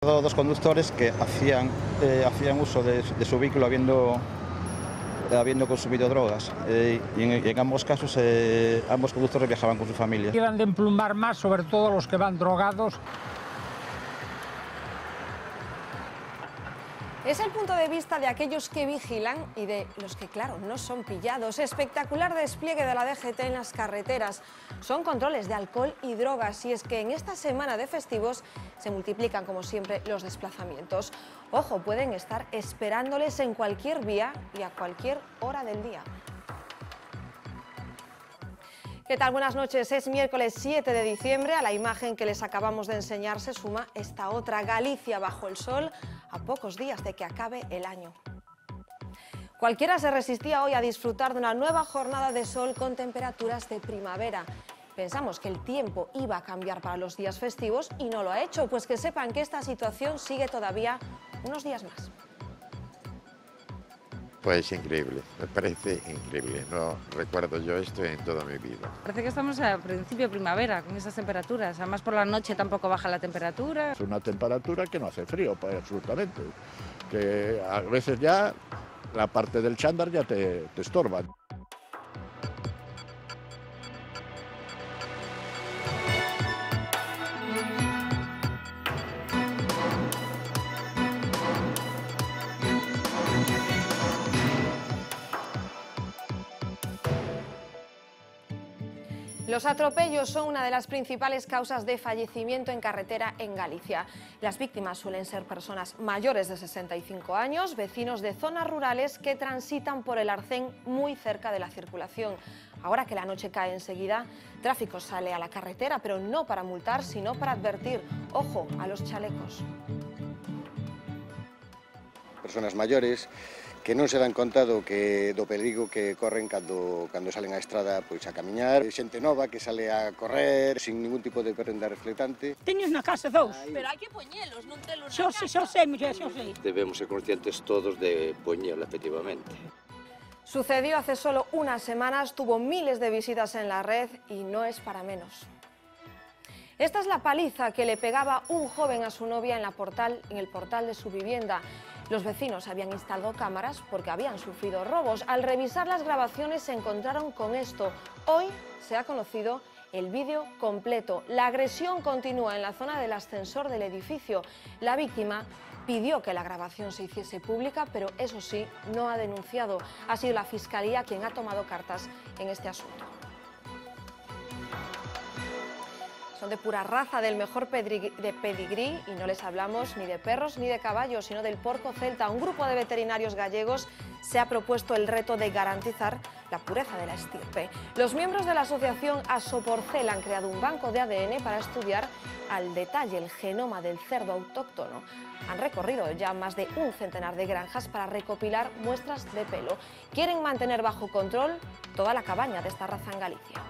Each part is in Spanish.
Dos conductores que hacían, eh, hacían uso de, su vehículo habiendo, habiendo consumido drogas eh, y, en, y, en, ambos casos eh, ambos conductores viajaban con su familia. Quieran de emplumar más, sobre todo los que van drogados, Es el punto de vista de aquellos que vigilan y de los que, claro, no son pillados. Espectacular despliegue de la DGT en las carreteras. Son controles de alcohol y drogas y es que en esta semana de festivos se multiplican, como siempre, los desplazamientos. Ojo, pueden estar esperándoles en cualquier vía y a cualquier hora del día. ¿Qué tal? Buenas noches. Es miércoles 7 de diciembre. A la imagen que les acabamos de enseñar se suma esta otra, Galicia bajo el sol, a pocos días de que acabe el año. Cualquiera se resistía hoy a disfrutar de una nueva jornada de sol con temperaturas de primavera. Pensamos que el tiempo iba a cambiar para los días festivos y no lo ha hecho, pues que sepan que esta situación sigue todavía unos días más. Pues increíble, me parece increíble. No recuerdo yo esto en toda mi vida. Parece que estamos a principio de primavera con esas temperaturas. Además por la noche tampoco baja la temperatura. Es una temperatura que no hace frío, pues, absolutamente. Que a veces ya la parte del chándal ya te, te estorba. Los atropellos son una de las principales causas de fallecimiento en carretera en Galicia. Las víctimas suelen ser personas mayores de 65 años, vecinos de zonas rurales que transitan por el arcén muy cerca de la circulación. Ahora que la noche cae enseguida, tráfico sale a la carretera, pero no para multar, sino para advertir. Ojo a los chalecos. Personas mayores que non se dan conta do, que, do perigo que corren cando, cando salen á estrada pois a camiñar. Xente nova que sale a correr sin ningún tipo de prenda reflectante. Teños na casa dous. Pero hai que poñelos, non telos na xo, sei, Xo sei, muller, xo sei. Debemos ser conscientes todos de poñelo, efectivamente. Sucedió hace solo unas semanas, tuvo miles de visitas en la red y no es para menos. Esta es la paliza que le pegaba un joven a su novia en, la portal, en el portal de su vivienda. Los vecinos habían instalado cámaras porque habían sufrido robos. Al revisar las grabaciones se encontraron con esto. Hoy se ha conocido el vídeo completo. La agresión continúa en la zona del ascensor del edificio. La víctima pidió que la grabación se hiciese pública, pero eso sí, no ha denunciado. Ha sido la Fiscalía quien ha tomado cartas en este asunto. Son de pura raza, del mejor de pedigrí y no les hablamos ni de perros ni de caballos, sino del porco celta. Un grupo de veterinarios gallegos se ha propuesto el reto de garantizar la pureza de la estirpe. Los miembros de la asociación Asoporcel han creado un banco de ADN para estudiar al detalle el genoma del cerdo autóctono. Han recorrido ya más de un centenar de granjas para recopilar muestras de pelo. Quieren mantener bajo control toda la cabaña de esta raza en Galicia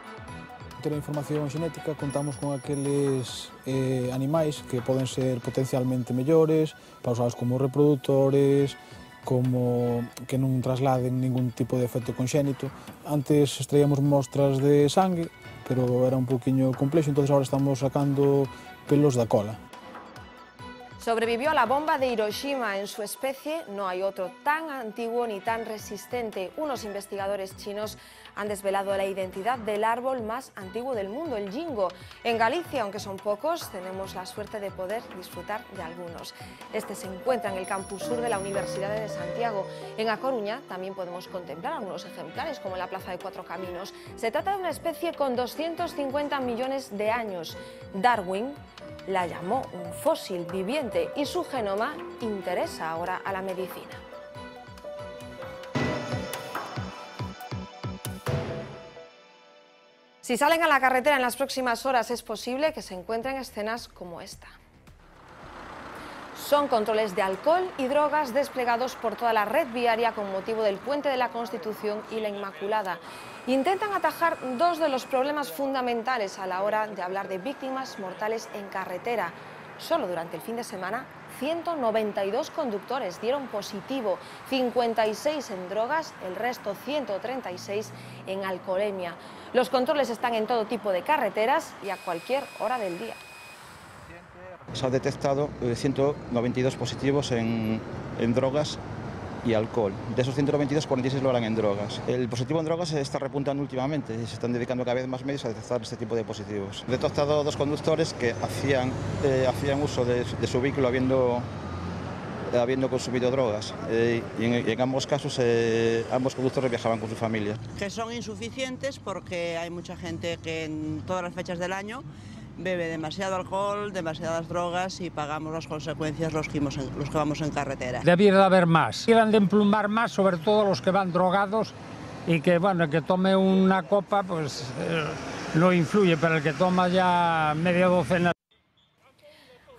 ter a información xenética contamos con aqueles eh, animais que poden ser potencialmente mellores para usados como reproductores, como que non trasladen ningún tipo de efecto conxénito. Antes extraíamos mostras de sangue, pero era un poquinho complexo, entonces agora estamos sacando pelos da cola. Sobrevivió a la bomba de Hiroshima en su especie, no hay otro tan antiguo ni tan resistente. Unos investigadores chinos han desvelado la identidad del árbol más antiguo del mundo, el jingo. En Galicia, aunque son pocos, tenemos la suerte de poder disfrutar de algunos. Este se encuentra en el campus sur de la Universidad de Santiago. En A también podemos contemplar algunos ejemplares, como en la Plaza de Cuatro Caminos. Se trata de una especie con 250 millones de años. Darwin la llamó un fósil viviente y su genoma interesa ahora a la medicina. Si salen a la carretera en las próximas horas es posible que se encuentren escenas como esta. Son controles de alcohol y drogas desplegados por toda la red viaria con motivo del Puente de la Constitución y la Inmaculada. Intentan atajar dos de los problemas fundamentales a la hora de hablar de víctimas mortales en carretera. Solo durante el fin de semana, 192 conductores dieron positivo, 56 en drogas, el resto 136 en alcoholemia. Los controles están en todo tipo de carreteras y a cualquier hora del día. Se ha detectado 192 positivos en, en drogas y alcohol. De esos 192, 46 lo harán en drogas. El positivo en drogas se está repuntando últimamente y se están dedicando cada vez más medios a detectar este tipo de positivos. Detectado dos conductores que hacían, eh, hacían uso de, de, su vehículo habiendo, habiendo consumido drogas eh, y, en, y, en, ambos casos eh, ambos conductores viajaban con su familia. Que son insuficientes porque hay mucha gente que en todas las fechas del año bebe demasiado alcohol, demasiadas drogas y pagamos las consecuencias los que, en, los que vamos en carretera. Debiera de haber más. Debieran de emplumar más, sobre todo los que van drogados y que, bueno, que tome una copa, pues eh, no influye, pero el que toma ya media docena.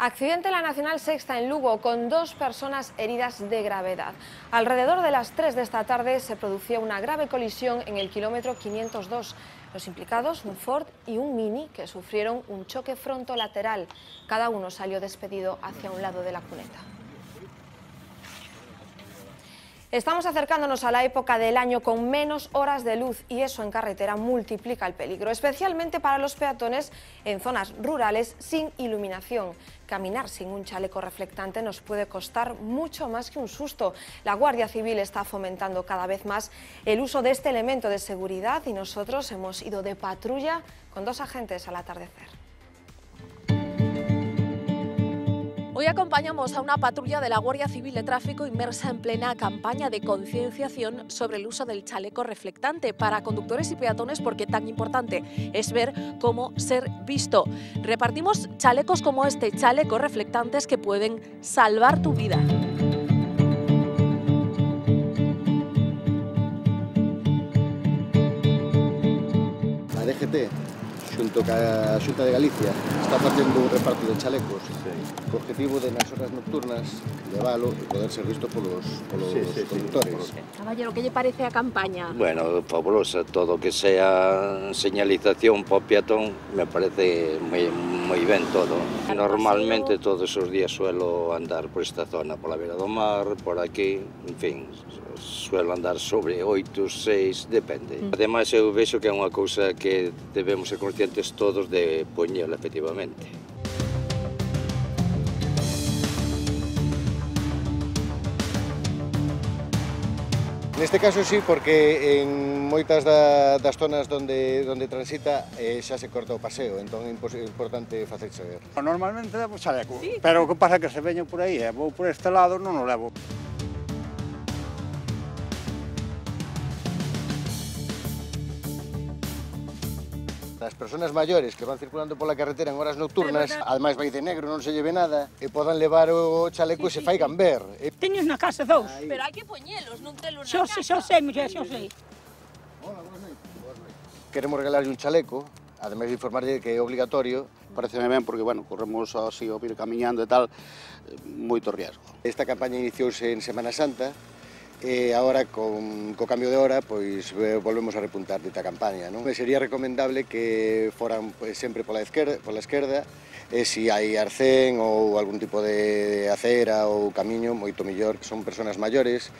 Accidente en la Nacional Sexta en Lugo con dos personas heridas de gravedad. Alrededor de las 3 de esta tarde se producía una grave colisión en el kilómetro 502. Los implicados, un Ford y un Mini, que sufrieron un choque frontolateral. Cada uno salió despedido hacia un lado de la cuneta. Estamos acercándonos a la época del año con menos horas de luz y eso en carretera multiplica el peligro, especialmente para los peatones en zonas rurales sin iluminación. Caminar sin un chaleco reflectante nos puede costar mucho más que un susto. La Guardia Civil está fomentando cada vez más el uso de este elemento de seguridad y nosotros hemos ido de patrulla con dos agentes al atardecer. Hoy acompañamos a una patrulla de la Guardia Civil de Tráfico inmersa en plena campaña de concienciación sobre el uso del chaleco reflectante para conductores y peatones porque tan importante es ver cómo ser visto. Repartimos chalecos como este, chalecos reflectantes que pueden salvar tu vida. La DGT xunto ca Xunta de Galicia está facendo un reparto de chalecos sí. co objetivo de nas horas nocturnas leválo e poder ser visto polos, polos sí, sí, conductores. Sí, Caballero, que lle parece a campaña? Bueno, fabulosa, todo que sea señalización para peatón me parece moi, moi ben todo. Normalmente todos os días suelo andar por esta zona, pola beira do mar, por aquí, en fin, suelo andar sobre 8, 6, depende. Mm. Ademais, eu vexo que é unha cousa que debemos ser conscientes todos de poñela efectivamente. Neste caso sí, porque en moitas da, das zonas onde, onde transita eh, xa se corta o paseo, entón é importante facer saber. Normalmente levo chaleco, sí. pero o que pasa é que se veño por aí e vou por este lado non o levo. as persoas maiores que van circulando pola carretera en horas nocturnas, ademais vai de negro, non se lleve nada, e podan levar o chaleco sí, e se faigan ver. Teños na casa dous. Pero hai que poñelos, non telos na xo, casa. Xo sei, muller, xo sei. Hola, boas noites. Boas noites. Queremos regalarlle un chaleco, ademais de informarlle que é obligatorio, pareceme ben porque, bueno, corremos así ao vir camiñando e tal, moito riesgo. Esta campaña iniciouse en Semana Santa, e agora con, co cambio de hora pois volvemos a repuntar dita campaña, non? E sería recomendable que foran pois, sempre pola esquerda, pola esquerda e se hai arcén ou algún tipo de acera ou camiño moito mellor, son persoas maiores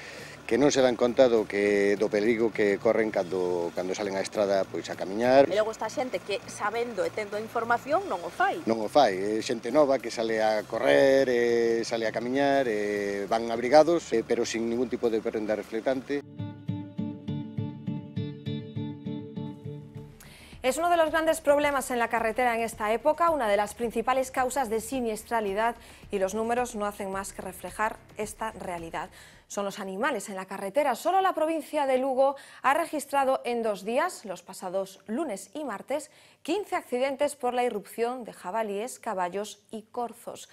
que non se dan conta do que do perigo que corren cando cando salen á estrada pois a camiñar. E logo está xente que sabendo e tendo información non o fai. Non o fai, é xente nova que sale a correr, e sale a camiñar, e van abrigados, e, pero sin ningún tipo de prenda reflectante. Es uno de los grandes problemas en la carretera en esta época, una de las principales causas de siniestralidad y los números no hacen más que reflejar esta realidad. Son los animales en la carretera. Solo la provincia de Lugo ha registrado en dos días, los pasados lunes y martes, 15 accidentes por la irrupción de jabalíes, caballos y corzos.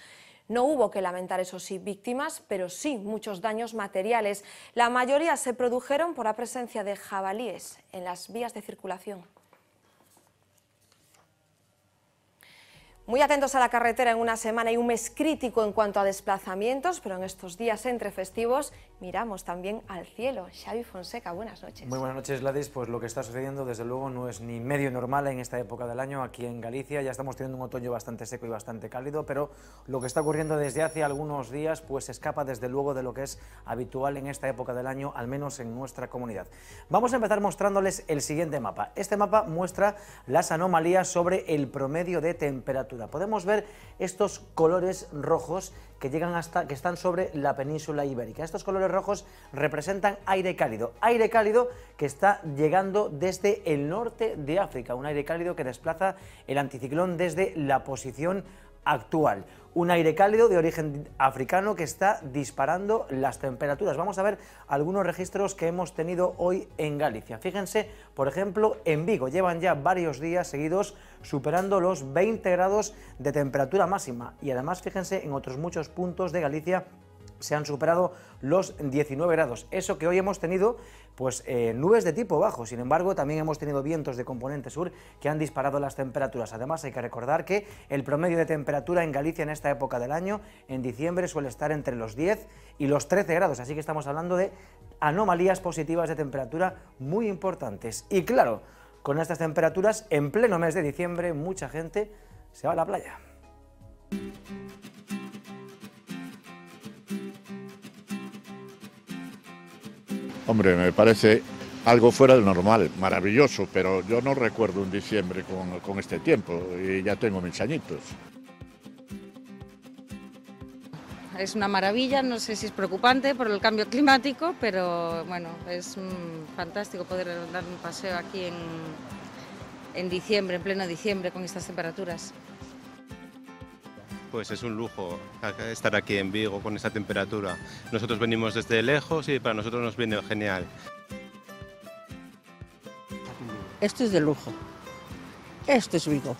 No hubo que lamentar, eso sí, víctimas, pero sí muchos daños materiales. La mayoría se produjeron por la presencia de jabalíes en las vías de circulación. Muy atentos a la carretera en una semana y un mes crítico en cuanto a desplazamientos, pero en estos días entre festivos miramos también al cielo. Xavi Fonseca, buenas noches. Muy buenas noches, Gladys. Pues lo que está sucediendo, desde luego, no es ni medio normal en esta época del año aquí en Galicia. Ya estamos teniendo un otoño bastante seco y bastante cálido, pero lo que está ocurriendo desde hace algunos días, pues escapa desde luego de lo que es habitual en esta época del año, al menos en nuestra comunidad. Vamos a empezar mostrándoles el siguiente mapa. Este mapa muestra las anomalías sobre el promedio de temperatura Podemos ver estos colores rojos que llegan hasta que están sobre la península ibérica. Estos colores rojos representan aire cálido, aire cálido que está llegando desde el norte de África, un aire cálido que desplaza el anticiclón desde la posición actual. Un aire cálido de origen africano que está disparando las temperaturas. Vamos a ver algunos registros que hemos tenido hoy en Galicia. Fíjense, por ejemplo, en Vigo llevan ya varios días seguidos superando los 20 grados de temperatura máxima y además fíjense en otros muchos puntos de Galicia se han superado los 19 grados. Eso que hoy hemos tenido, pues eh, nubes de tipo bajo, sin embargo también hemos tenido vientos de componente sur que han disparado las temperaturas. Además hay que recordar que el promedio de temperatura en Galicia en esta época del año, en diciembre, suele estar entre los 10 y los 13 grados, así que estamos hablando de anomalías positivas de temperatura muy importantes. Y claro, con estas temperaturas, en pleno mes de diciembre, mucha gente se va a la playa. Hombre, me parece algo fuera de normal, maravilloso, pero yo no recuerdo un diciembre con, con este tiempo y ya tengo mis añitos. Es una maravilla, no sé si es preocupante por el cambio climático, pero bueno, es mm, fantástico poder dar un paseo aquí en, en diciembre, en pleno diciembre, con estas temperaturas. Pues es un lujo estar aquí en Vigo con esta temperatura. Nosotros venimos desde lejos y para nosotros nos viene genial. Esto es de lujo. Esto es Vigo.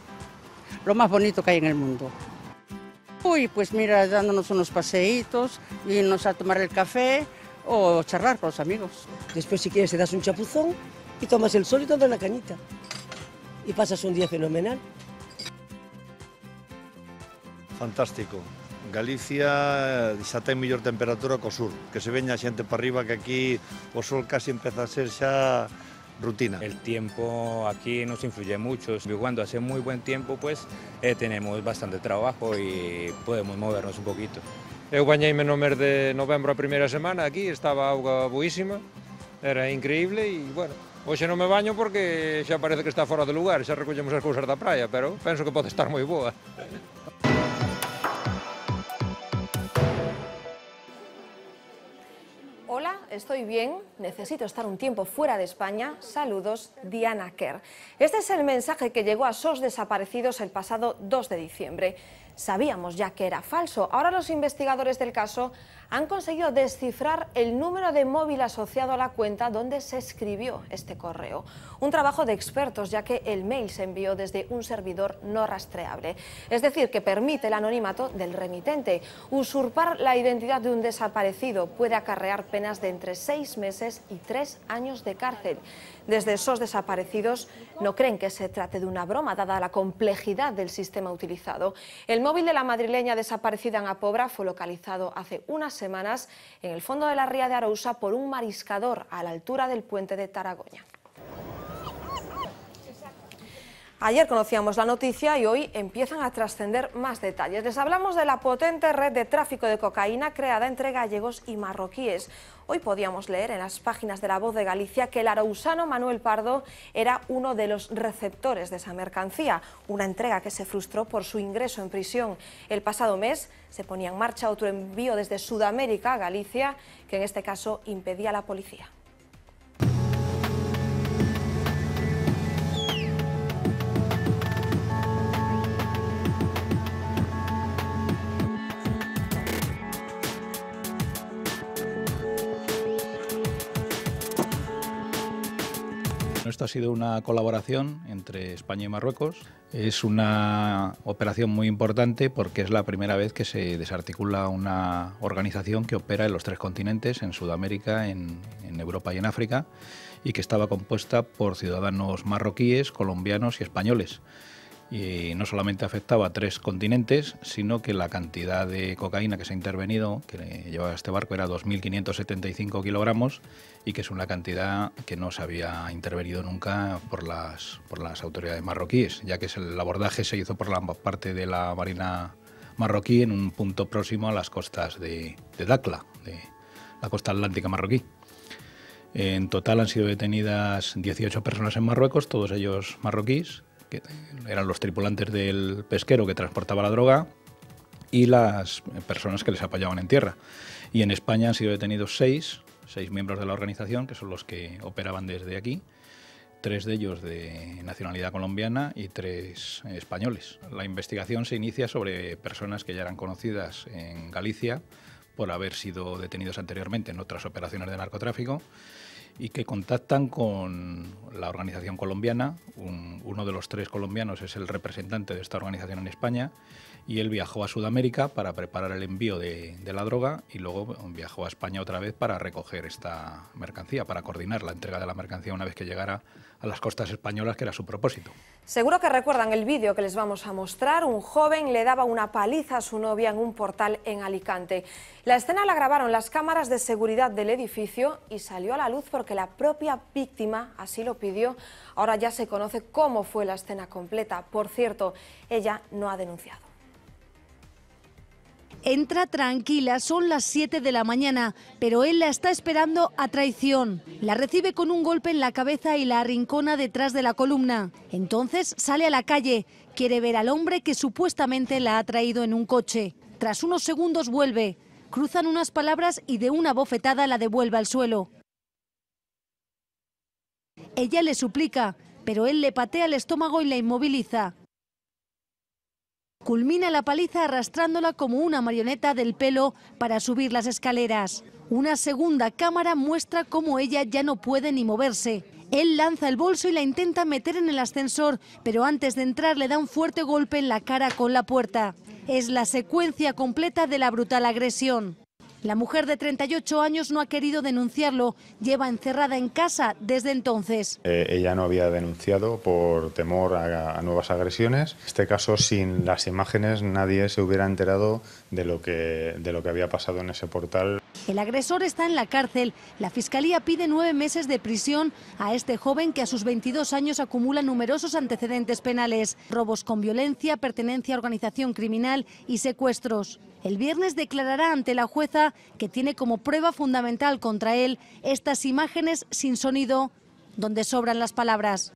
Lo más bonito que hay en el mundo. Uy, pues mira, dándonos unos paseitos, irnos a tomar el café o charlar con los amigos. Después, si quieres, te das un chapuzón y tomas el sol y tomas la cañita. Y pasas un día fenomenal. fantástico. Galicia eh, xa ten mellor temperatura co sur, que se veña a xente para arriba que aquí o sol casi empeza a ser xa rutina. El tiempo aquí nos influye mucho. Cuando hace muy buen tiempo, pues eh, tenemos bastante trabajo y podemos movernos un poquito. Eu bañeime no mes de novembro a primeira semana aquí, estaba auga buísima, era increíble e, bueno, hoxe non me baño porque xa parece que está fora de lugar, xa recollemos as cousas da praia, pero penso que pode estar moi boa. Estoy bien, necesito estar un tiempo fuera de España. Saludos, Diana Kerr. Este es el mensaje que llegó a SOS desaparecidos el pasado 2 de diciembre. Sabíamos ya que era falso. Ahora los investigadores del caso han conseguido descifrar el número de móvil asociado a la cuenta donde se escribió este correo. Un trabajo de expertos, ya que el mail se envió desde un servidor no rastreable. Es decir, que permite el anonimato del remitente. Usurpar la identidad de un desaparecido puede acarrear penas de entre seis meses y tres años de cárcel. Desde esos desaparecidos no creen que se trate de una broma, dada la complejidad del sistema utilizado. El móvil de la madrileña desaparecida en Apobra fue localizado hace unas semanas en el fondo de la ría de Arousa por un mariscador a la altura del puente de Taragoña. Ayer conocíamos la noticia y hoy empiezan a trascender más detalles. Les hablamos de la potente red de tráfico de cocaína creada entre gallegos y marroquíes. Hoy podíamos leer en las páginas de La Voz de Galicia que el arausano Manuel Pardo era uno de los receptores de esa mercancía, una entrega que se frustró por su ingreso en prisión. El pasado mes se ponía en marcha otro envío desde Sudamérica a Galicia, que en este caso impedía la policía. Esto ha sido una colaboración entre España y Marruecos. Es una operación muy importante porque es la primera vez que se desarticula una organización que opera en los tres continentes, en Sudamérica, en, Europa y en África, y que estaba compuesta por ciudadanos marroquíes, colombianos y españoles y no solamente afectaba a tres continentes, sino que la cantidad de cocaína que se ha intervenido, que llevaba este barco, era 2.575 kilogramos y que es una cantidad que no se había intervenido nunca por las, por las autoridades marroquíes, ya que el abordaje se hizo por la parte de la Marina marroquí en un punto próximo a las costas de, de Dakla, de la costa atlántica marroquí. En total han sido detenidas 18 personas en Marruecos, todos ellos marroquíes, que eran los tripulantes del pesquero que transportaba la droga y las personas que les apoyaban en tierra. Y en España han sido detenidos seis, seis miembros de la organización, que son los que operaban desde aquí, tres de ellos de nacionalidad colombiana y tres españoles. La investigación se inicia sobre personas que ya eran conocidas en Galicia por haber sido detenidos anteriormente en otras operaciones de narcotráfico y que contactan con la organización colombiana. uno de los tres colombianos es el representante de esta organización en España y él viajó a Sudamérica para preparar el envío de, de, la droga y luego viajó a España otra vez para recoger esta mercancía, para coordinar la entrega de la mercancía una vez que llegara a las costas españolas, que era su propósito. Seguro que recuerdan el vídeo que les vamos a mostrar. Un joven le daba una paliza a su novia en un portal en Alicante. La escena la grabaron las cámaras de seguridad del edificio y salió a la luz porque la propia víctima así lo pidió. Ahora ya se conoce cómo fue la escena completa. Por cierto, ella no ha denunciado. Entra tranquila, son las 7 de la mañana, pero él la está esperando a traición. La recibe con un golpe en la cabeza y la arrincona detrás de la columna. Entonces sale a la calle, quiere ver al hombre que supuestamente la ha traído en un coche. Tras unos segundos vuelve, cruzan unas palabras y de una bofetada la devuelve al suelo. Ella le suplica, pero él le patea el estómago y la inmoviliza. Culmina la paliza arrastrándola como una marioneta del pelo para subir las escaleras. Una segunda cámara muestra cómo ella ya no puede ni moverse. Él lanza el bolso y la intenta meter en el ascensor, pero antes de entrar le da un fuerte golpe en la cara con la puerta. Es la secuencia completa de la brutal agresión. La mujer de 38 años no ha querido denunciarlo, lleva encerrada en casa desde entonces. Eh, ella no había denunciado por temor a, a, nuevas agresiones. En este caso, sin las imágenes, nadie se hubiera enterado de lo, que, de lo que había pasado en ese portal. El agresor está en la cárcel. La Fiscalía pide nueve meses de prisión a este joven que a sus 22 años acumula numerosos antecedentes penales, robos con violencia, pertenencia a organización criminal y secuestros. El viernes declarará ante la jueza que tiene como prueba fundamental contra él estas imágenes sin sonido donde sobran las palabras.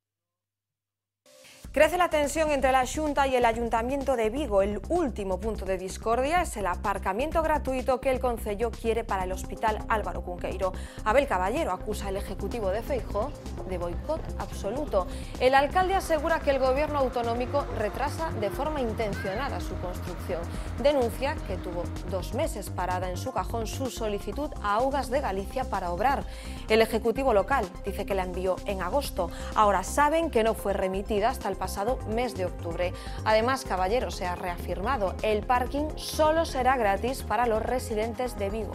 Crece la tensión entre la Junta y el Ayuntamiento de Vigo. El último punto de discordia es el aparcamiento gratuito que el Concello quiere para el Hospital Álvaro Cunqueiro. Abel Caballero acusa al Ejecutivo de Feijó de boicot absoluto. El alcalde asegura que el gobierno autonómico retrasa de forma intencionada su construcción. Denuncia que tuvo dos meses parada en su cajón su solicitud a Augas de Galicia para obrar. El Ejecutivo local dice que la envió en agosto. Ahora saben que no fue remitida hasta el pasado mes de octubre. Además, Caballero se ha reafirmado, el parking solo será gratis para los residentes de Vigo.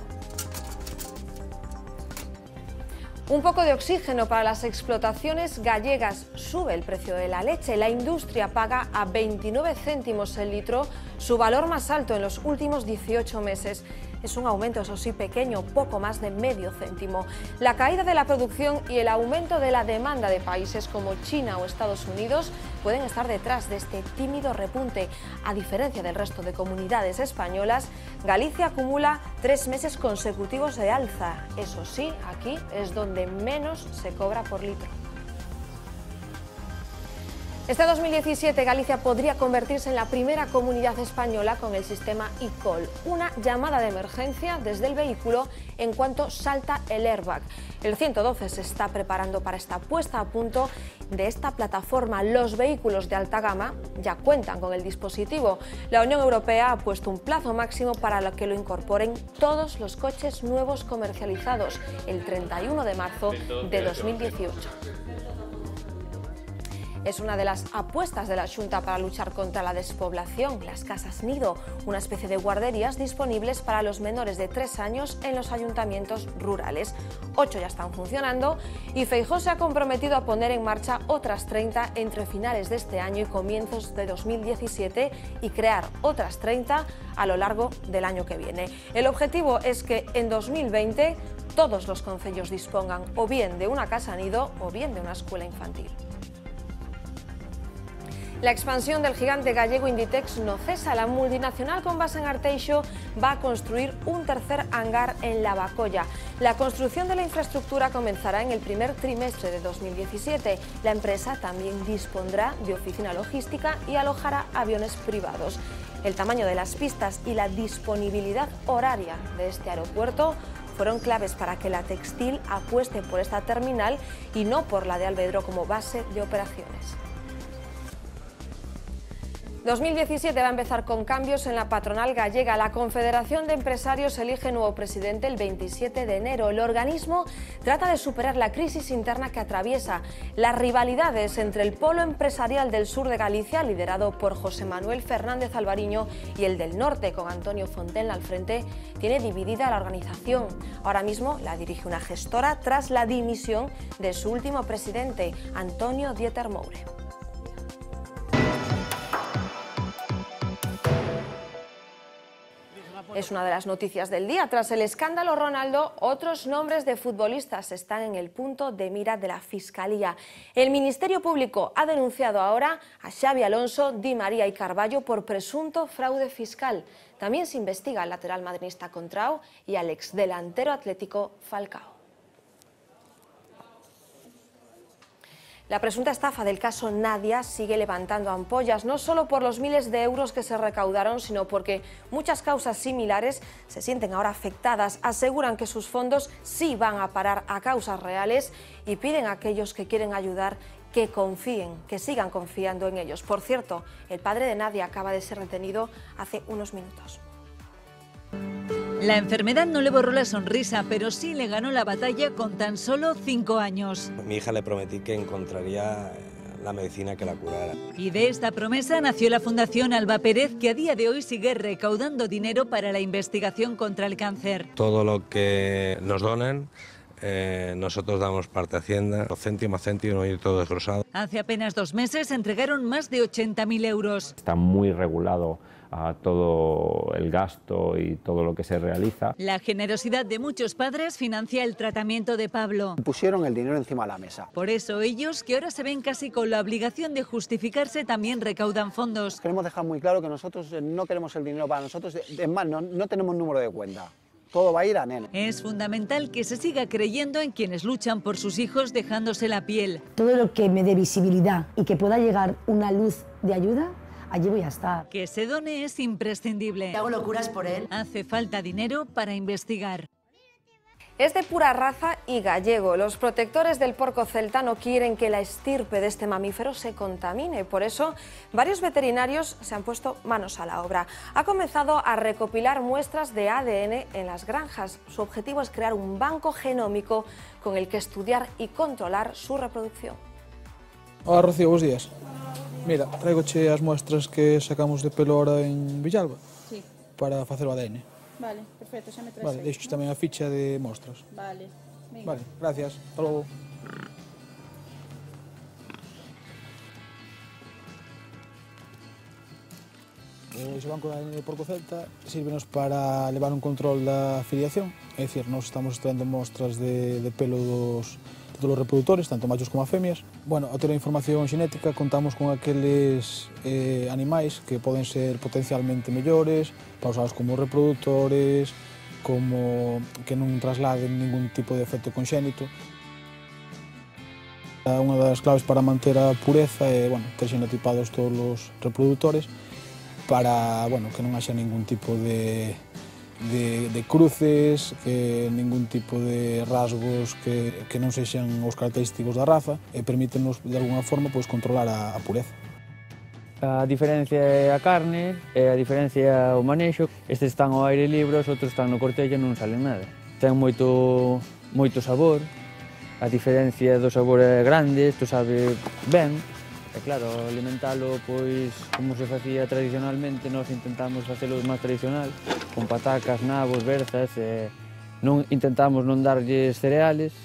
Un poco de oxígeno para las explotaciones gallegas. Sube el precio de la leche. La industria paga a 29 céntimos el litro, su valor más alto en los últimos 18 meses. Es un aumento, eso sí, pequeño, poco más de medio céntimo. La caída de la producción y el aumento de la demanda de países como China o Estados Unidos pueden estar detrás de este tímido repunte. A diferencia del resto de comunidades españolas, Galicia acumula tres meses consecutivos de alza. Eso sí, aquí es donde menos se cobra por litro. Este 2017 Galicia podría convertirse en la primera comunidad española con el sistema eCall, una llamada de emergencia desde el vehículo en cuanto salta el airbag. El 112 se está preparando para esta puesta a punto de esta plataforma. Los vehículos de alta gama ya cuentan con el dispositivo. La Unión Europea ha puesto un plazo máximo para que lo incorporen todos los coches nuevos comercializados el 31 de marzo de 2018 es una de las apuestas de la Junta para luchar contra la despoblación, las casas nido, una especie de guarderías disponibles para los menores de tres años en los ayuntamientos rurales. Ocho ya están funcionando y Feijó se ha comprometido a poner en marcha otras 30 entre finales de este año y comienzos de 2017 y crear otras 30 a lo largo del año que viene. El objetivo es que en 2020 todos los concellos dispongan o bien de una casa nido o bien de una escuela infantil. La expansión del gigante gallego Inditex no cesa. La multinacional con base en Arteixo va a construir un tercer hangar en Lavacolla. La construcción de la infraestructura comenzará en el primer trimestre de 2017. La empresa también dispondrá de oficina logística y alojará aviones privados. El tamaño de las pistas y la disponibilidad horaria de este aeropuerto fueron claves para que la textil apueste por esta terminal y no por la de Albedro como base de operaciones. 2017 va a empezar con cambios en la patronal gallega. La Confederación de Empresarios elige nuevo presidente el 27 de enero. El organismo trata de superar la crisis interna que atraviesa. Las rivalidades entre el polo empresarial del sur de Galicia, liderado por José Manuel Fernández Alvariño, y el del norte, con Antonio Fontenla al frente, tiene dividida la organización. Ahora mismo la dirige una gestora tras la dimisión de su último presidente, Antonio Dieter Moure. Es una de las noticias del día. Tras el escándalo Ronaldo, otros nombres de futbolistas están en el punto de mira de la Fiscalía. El Ministerio Público ha denunciado ahora a Xavi Alonso, Di María y Carballo por presunto fraude fiscal. También se investiga al lateral madrinista Contrao y al exdelantero atlético Falcao. La presunta estafa del caso Nadia sigue levantando ampollas, no solo por los miles de euros que se recaudaron, sino porque muchas causas similares se sienten ahora afectadas, aseguran que sus fondos sí van a parar a causas reales y piden a aquellos que quieren ayudar que confíen, que sigan confiando en ellos. Por cierto, el padre de Nadia acaba de ser retenido hace unos minutos. La enfermedad no le borró la sonrisa, pero sí le ganó la batalla con tan solo cinco años. Mi hija le prometí que encontraría la medicina que la curara. Y de esta promesa nació la Fundación Alba Pérez, que a día de hoy sigue recaudando dinero para la investigación contra el cáncer. Todo lo que nos donen eh, nosotros damos parte a Hacienda, céntimo a céntimo y todo desglosado. Hace apenas dos meses entregaron más de 80.000 euros. Está muy regulado a todo el gasto y todo lo que se realiza. La generosidad de muchos padres financia el tratamiento de Pablo. Pusieron el dinero encima de la mesa. Por eso ellos, que ahora se ven casi con la obligación de justificarse, también recaudan fondos. Queremos dejar muy claro que nosotros eh, no queremos el dinero para nosotros, es más, no, no tenemos número de cuenta. Todo va a ir a nena. Es fundamental que se siga creyendo en quienes luchan por sus hijos dejándose la piel. Todo lo que me dé visibilidad y que pueda llegar una luz de ayuda, allí voy a estar. Que se done es imprescindible. Hago locuras por él. Hace falta dinero para investigar. Es de pura raza y gallego. Los protectores del porco celta no quieren que la estirpe de este mamífero se contamine. Por eso, varios veterinarios se han puesto manos a la obra. Ha comenzado a recopilar muestras de ADN en las granjas. Su objetivo es crear un banco genómico con el que estudiar y controlar su reproducción. Hola, Rocío, buenos días. Mira, traigo che as muestras que sacamos de pelo ahora en Villalba sí. para facer o ADN. Vale, perfecto, xa me traes Vale, deixo tamén a ficha de mostras. Vale, venga. Vale, gracias, hasta logo. Pois Ese banco de Porco Celta sírvenos para levar un control da filiación, é dicir, nós estamos estudando mostras de, de pelo dos de todos os reproductores, tanto machos como femias. Bueno, ao ter a información xenética contamos con aqueles eh, animais que poden ser potencialmente mellores, pausados como reproductores, como que non trasladen ningún tipo de efecto conxénito. Unha das claves para manter a pureza é bueno, ter xenotipados todos os reproductores para bueno, que non haxa ningún tipo de, de, de cruces, que ningún tipo de rasgos que, que non sexan os característicos da raza e permítenos de alguna forma pois, controlar a, a pureza. A diferencia é a carne, e a diferencia é o manexo. Estes están ao aire libre, os outros están no cortello e non salen nada. Ten moito, moito sabor, a diferencia do sabor é grande, isto sabe ben, E claro, alimentalo, pois, como se facía tradicionalmente, nós intentamos facelo máis tradicional, con patacas, nabos, berzas, e non intentamos non darlles cereales,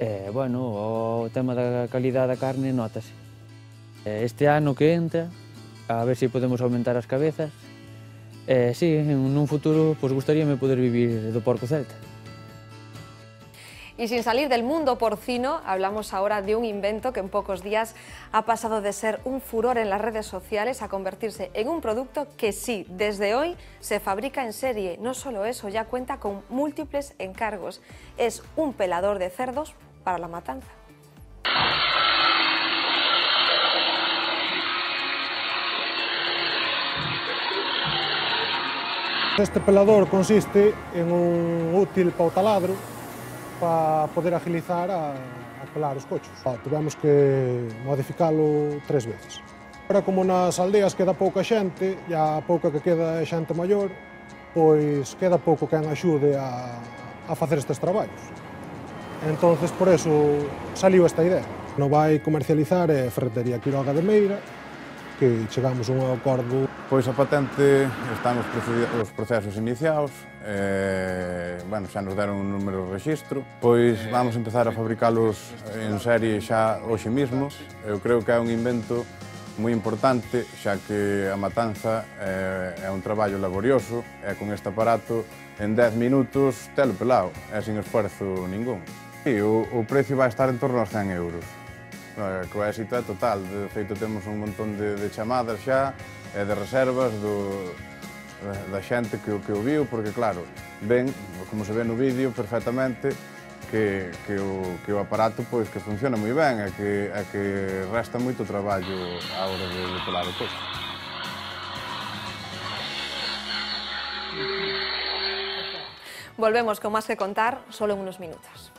e, bueno, o tema da calidad da carne notase. Este ano que entra, a ver se podemos aumentar as cabezas, e, sí, nun futuro, pois, gustaríame poder vivir do porco celta. Y sin salir del mundo porcino, hablamos ahora de un invento que en pocos días ha pasado de ser un furor en las redes sociales a convertirse en un producto que sí, desde hoy se fabrica en serie. No solo eso, ya cuenta con múltiples encargos. Es un pelador de cerdos para la matanza. Este pelador consiste en un útil para o taladro para poder agilizar a, a colar os cochos. Ah, tivemos que modificalo tres veces. Ahora, como nas aldeas queda pouca xente, e a pouca que queda é xente maior, pois queda pouco quen axude a, a facer estes traballos. Entonces, por eso, saliu esta idea. No vai comercializar é Ferretería Quiroga de Meira, que chegamos a un acordo. Pois a patente están os, os procesos iniciados, eh, bueno, xa nos deron un número de registro, pois vamos empezar a fabricalos en serie xa hoxe mismo. Eu creo que é un invento moi importante, xa que a matanza é, é un traballo laborioso, e con este aparato en 10 minutos telo pelado, é sin esforzo ningún. E o, o precio vai estar en torno aos 100 euros. No, coa éxito é total. De feito, temos un montón de, de chamadas xa e de reservas do, da xente que, que o viu, porque, claro, ven, como se ve no vídeo, perfectamente, que, que, o, que o aparato pois que funciona moi ben e que, e que resta moito traballo á hora de, de pelar o coche. Volvemos con máis que contar solo en unos minutos.